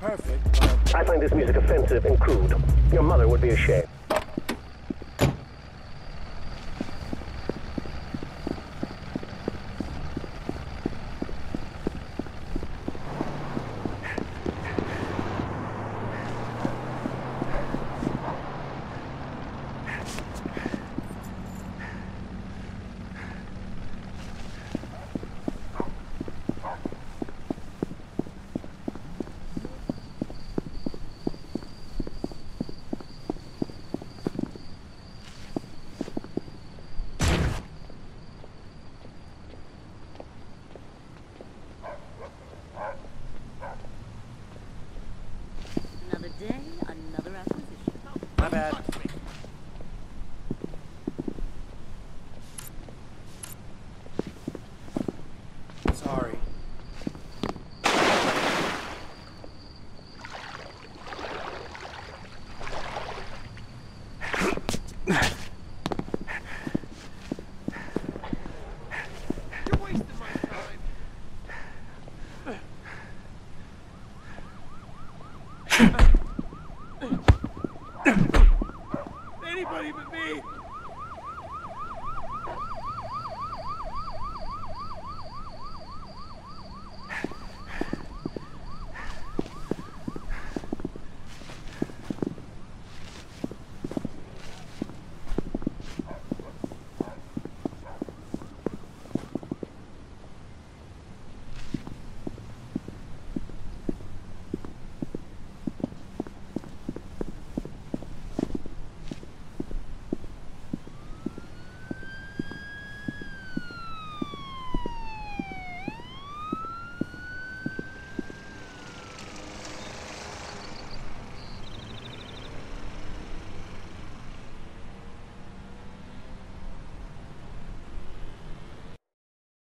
perfect. I find this music offensive and crude. Your mother would be ashamed. Another another acquisition. My bad.